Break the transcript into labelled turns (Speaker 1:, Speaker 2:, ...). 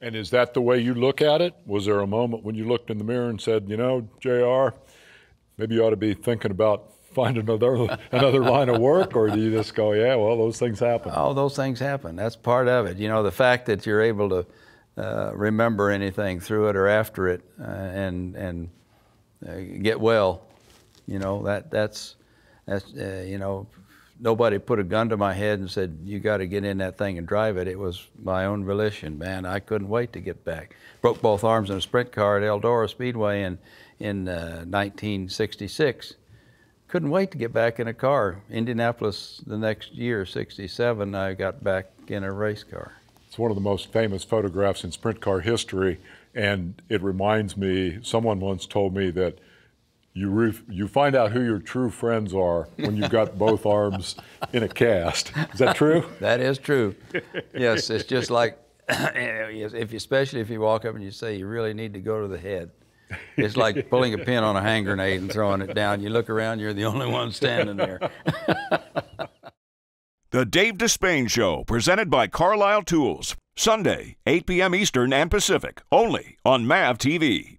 Speaker 1: And is that the way you look at it? Was there a moment when you looked in the mirror and said, you know, JR, maybe you ought to be thinking about finding another another line of work, or do you just go, yeah, well, those things happen?
Speaker 2: Oh, those things happen. That's part of it. You know, the fact that you're able to uh, remember anything through it or after it, uh, and and uh, get well, you know, that that's that's uh, you know, nobody put a gun to my head and said you got to get in that thing and drive it. It was my own volition, man. I couldn't wait to get back. Broke both arms in a sprint car at Eldora Speedway in in uh, 1966 couldn't wait to get back in a car. Indianapolis the next year, 67, I got back in a race car.
Speaker 1: It's one of the most famous photographs in sprint car history, and it reminds me, someone once told me that you, re- you find out who your true friends are when you've got both arms in a cast. Is that true?
Speaker 2: that is true. Yes, it's just like, if, especially if you walk up and you say you really need to go to the head. It's like pulling a pin on a hand grenade and throwing it down. You look around, you're the only one standing there.
Speaker 3: the Dave Despain Show, presented by Carlyle Tools. Sunday, 8 p.m. Eastern and Pacific, only on MAV TV.